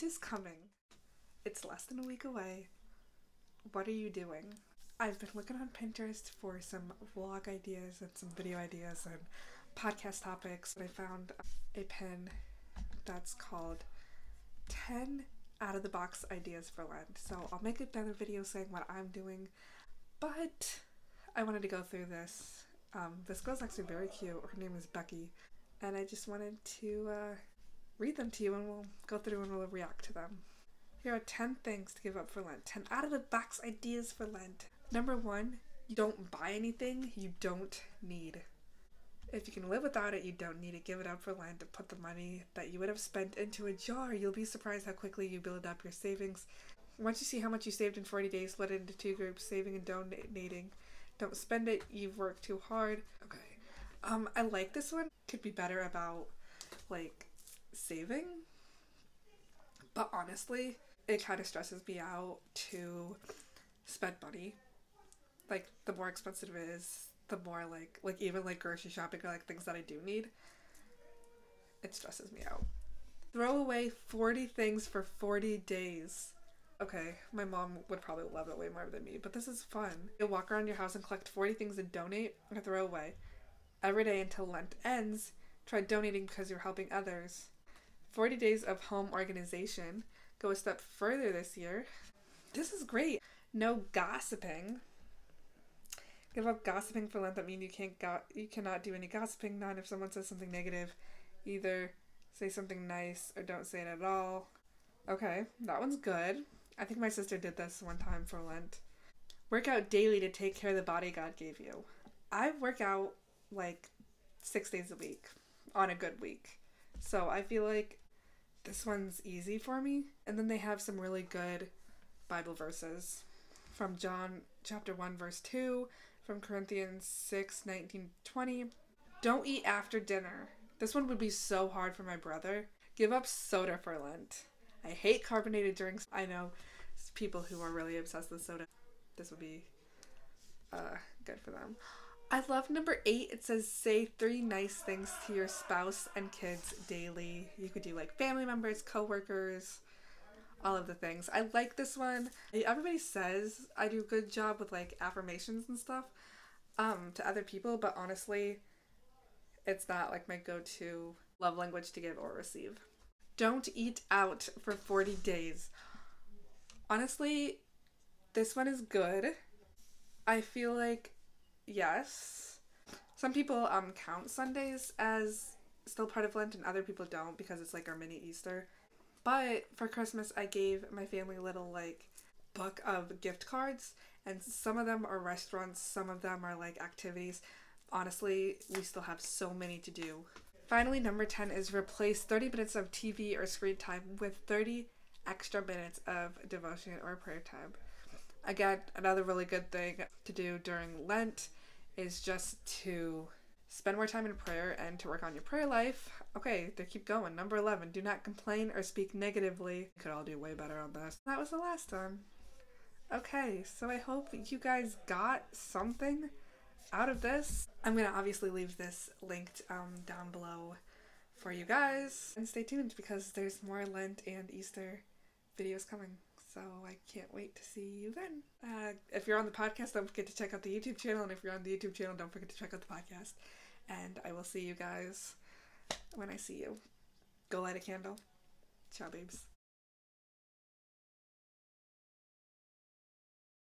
Lent is coming. It's less than a week away. What are you doing? I've been looking on Pinterest for some vlog ideas and some video ideas and podcast topics. And I found a pin that's called 10 out of the box ideas for Lent. So I'll make another video saying what I'm doing, but I wanted to go through this. Um, this girl's actually very cute. Her name is Becky, and I just wanted to uh, read them to you and we'll go through and we'll react to them. Here are 10 things to give up for Lent. 10 out of the box ideas for Lent. Number one, you don't buy anything you don't need. If you can live without it, you don't need to Give it up for Lent and put the money that you would have spent into a jar. You'll be surprised how quickly you build up your savings. Once you see how much you saved in 40 days, split it into two groups, saving and donating. Don't spend it, you've worked too hard. Okay. Um, I like this one. Could be better about like saving. But honestly, it kind of stresses me out to spend money. Like the more expensive it is, the more like like even like grocery shopping or like things that I do need, it stresses me out. Throw away 40 things for 40 days. Okay, my mom would probably love it way more than me, but this is fun. You'll walk around your house and collect 40 things and donate or throw away. Every day until Lent ends, try donating because you're helping others. 40 days of home organization. Go a step further this year. This is great. No gossiping. Give up gossiping for Lent. That means you can't go- you cannot do any gossiping. Not if someone says something negative. Either say something nice or don't say it at all. Okay, that one's good. I think my sister did this one time for Lent. Work out daily to take care of the body God gave you. I work out like six days a week on a good week. So I feel like this one's easy for me. And then they have some really good Bible verses from John chapter 1 verse 2, from Corinthians 6 19 20. Don't eat after dinner. This one would be so hard for my brother. Give up soda for Lent. I hate carbonated drinks. I know people who are really obsessed with soda. This would be uh, good for them. I love number eight. It says say three nice things to your spouse and kids daily. You could do like family members, coworkers, all of the things. I like this one. Everybody says I do a good job with like affirmations and stuff um, to other people, but honestly, it's not like my go-to love language to give or receive. Don't eat out for 40 days. Honestly, this one is good. I feel like yes. Some people um count Sundays as still part of Lent and other people don't because it's like our mini Easter. But for Christmas I gave my family a little like book of gift cards and some of them are restaurants, some of them are like activities. Honestly, we still have so many to do. Finally, number 10 is replace 30 minutes of TV or screen time with 30 extra minutes of devotion or prayer time. Again, another really good thing to do during Lent is just to spend more time in prayer and to work on your prayer life. Okay, they keep going. Number 11, do not complain or speak negatively. Could all do way better on this. That was the last one. Okay, so I hope you guys got something out of this. I'm gonna obviously leave this linked um, down below for you guys. And stay tuned because there's more Lent and Easter videos coming. So I can't wait to see you then. Uh, if you're on the podcast, don't forget to check out the YouTube channel. And if you're on the YouTube channel, don't forget to check out the podcast. And I will see you guys when I see you. Go light a candle. Ciao, babes.